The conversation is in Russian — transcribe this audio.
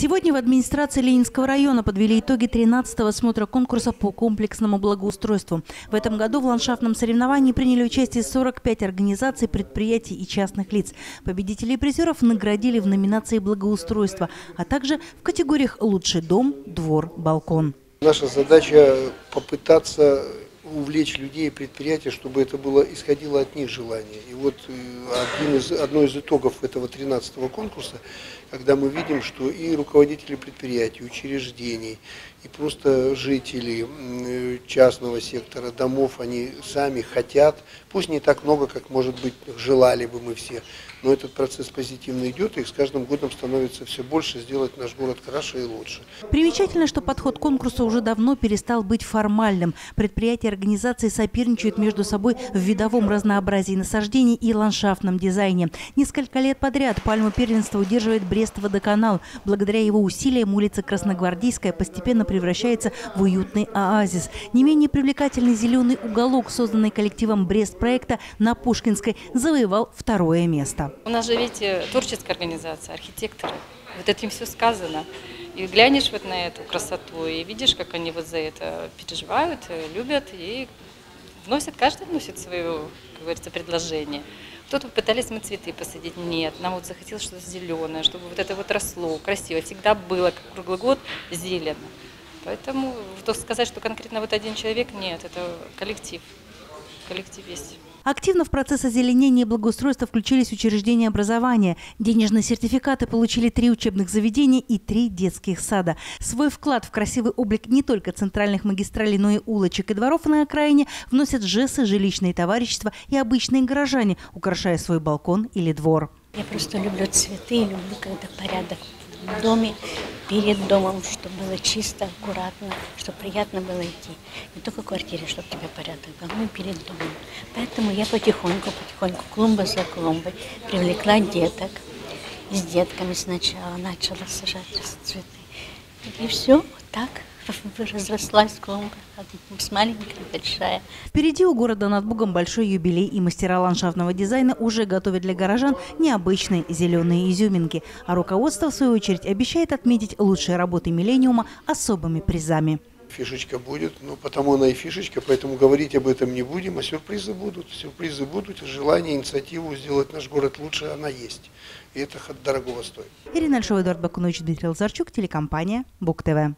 Сегодня в администрации Ленинского района подвели итоги 13-го смотра конкурса по комплексному благоустройству. В этом году в ландшафтном соревновании приняли участие 45 организаций, предприятий и частных лиц. Победителей и призеров наградили в номинации благоустройства, а также в категориях «Лучший дом», «Двор», «Балкон». Наша задача попытаться увлечь людей и предприятия, чтобы это было исходило от них желание. И вот э, один из, одно из итогов этого 13-го конкурса, когда мы видим, что и руководители предприятий, учреждений, и просто жители э, частного сектора, домов, они сами хотят, пусть не так много, как, может быть, желали бы мы все, но этот процесс позитивно идет, и с каждым годом становится все больше сделать наш город краше и лучше. Примечательно, что подход к конкурсу уже давно перестал быть формальным. Предприятия организации соперничают между собой в видовом разнообразии насаждений и ландшафтном дизайне. Несколько лет подряд пальму первенства удерживает Брест-водоканал. Благодаря его усилиям улица Красногвардейская постепенно превращается в уютный оазис. Не менее привлекательный зеленый уголок, созданный коллективом Брест-проекта на Пушкинской, завоевал второе место. У нас же, видите, творческая организация, архитекторы. Вот этим все сказано. И глянешь вот на эту красоту, и видишь, как они вот за это переживают, любят, и вносят, каждый вносит свое, как говорится, предложение. Кто-то пытались мы цветы посадить, нет, нам вот захотелось что-то зеленое, чтобы вот это вот росло, красиво, всегда было, как круглый год, зелено. Поэтому сказать, что конкретно вот один человек, нет, это коллектив, коллектив есть. Активно в процесс озеленения и благоустройства включились учреждения образования. Денежные сертификаты получили три учебных заведения и три детских сада. Свой вклад в красивый облик не только центральных магистралей, но и улочек и дворов на окраине вносят ЖЭСы, жилищные товарищества и обычные горожане, украшая свой балкон или двор. Я просто люблю цветы, люблю, когда порядок доме, перед домом, чтобы было чисто, аккуратно, чтобы приятно было идти. Не только в квартире, чтобы тебе порядок был, но и перед домом. Поэтому я потихоньку, потихоньку, клумба за клумбой привлекла деток. с детками сначала начала сажать цветы. И все, вот так разрослась клумба, с маленькой большая. Впереди у города над Бугом большой юбилей, и мастера ландшафтного дизайна уже готовят для горожан необычные зеленые изюминки. А руководство, в свою очередь, обещает отметить лучшие работы «Миллениума» особыми призами. Фишечка будет, ну потому она и фишечка, поэтому говорить об этом не будем, а сюрпризы будут. Сюрпризы будут, желание, инициативу сделать наш город лучше, она есть. И это дорогого стоит. Ирина Альшова, Эдуард Бакунович, Дмитрий Лазарчук, телекомпания Бук ТВ.